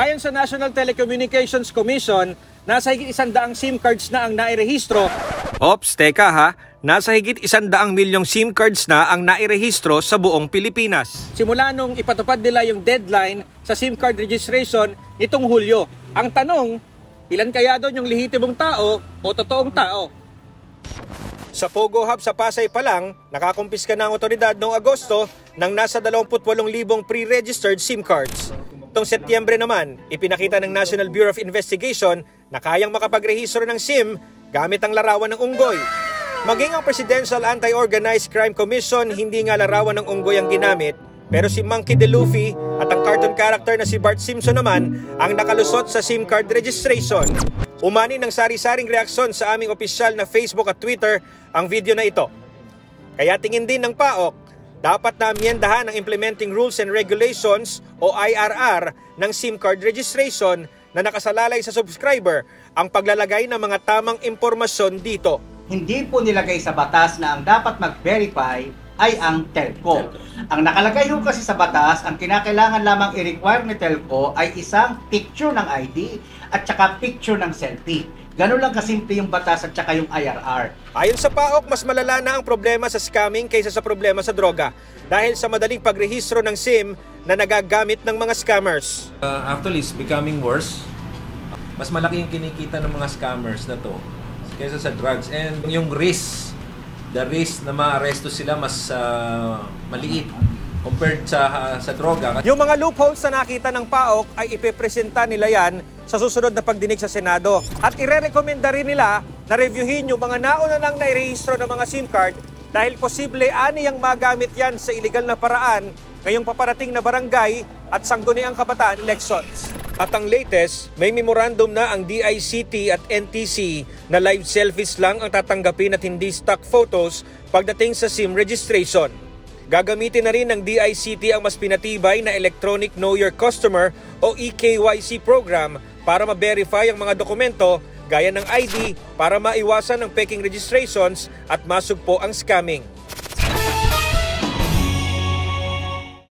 Ayon sa National Telecommunications Commission, nasa higit isandaang SIM cards na ang nairehistro. Ops, teka ha, nasa higit isandaang milyong SIM cards na ang nairehistro sa buong Pilipinas. Simula nung ipatupad nila yung deadline sa SIM card registration nitong Hulyo. Ang tanong, ilan kaya doon yung lehitimong tao o totoong tao? Sa Pogo Hub sa Pasay pa lang, nakakumpiska na ang otoridad noong Agosto ng nasa 28,000 pre-registered SIM cards. Itong Setyembre naman, ipinakita ng National Bureau of Investigation na kayang makapagrehistro ng SIM gamit ang larawan ng unggoy. Maging ang Presidential Anti-Organized Crime Commission, hindi nga larawan ng unggoy ang ginamit, pero si Monkey D. Luffy at ang cartoon character na si Bart Simpson naman ang nakalusot sa SIM card registration. Umani ng sari-saring reaksyon sa aming opisyal na Facebook at Twitter ang video na ito. Kaya tingin din ng PAOK dapat na amyendahan ang Implementing Rules and Regulations o IRR ng SIM card registration na nakasalalay sa subscriber ang paglalagay ng mga tamang impormasyon dito. Hindi po nilagay sa batas na ang dapat mag-verify ay ang telco. Ang nakalagay ho kasi sa batas, ang kinakailangan lamang i-require ni telco ay isang picture ng ID at saka picture ng selfie. Ganun lang kasimple yung batas at saka yung IRR. Ayon sa PAOK, mas malala na ang problema sa scamming kaysa sa problema sa droga dahil sa madaling pagrehistro ng SIM na nagagamit ng mga scammers. Uh, actually, it's becoming worse. Mas malaki yung kinikita ng mga scammers na to kaysa sa drugs. And yung risk, the risk na maaresto sila mas uh, maliit compared sa uh, sa droga. Yung mga loopholes na nakita ng PAOK ay ipepresenta nila yan sa susunod na pagdinig sa Senado. At ire-recommenda rin nila na reviewin yung mga nauna nang nairehistro ng mga SIM card dahil posible ani ang magamit yan sa illegal na paraan ngayong paparating na barangay at sangguniang kabataan elections. At ang latest, may memorandum na ang DICT at NTC na live selfies lang ang tatanggapin at hindi stock photos pagdating sa SIM registration. Gagamitin na rin ng DICT ang mas pinatibay na Electronic Know Your Customer o EKYC program para ma-verify ang mga dokumento gaya ng ID para maiwasan ang peking registrations at masugpo ang scamming.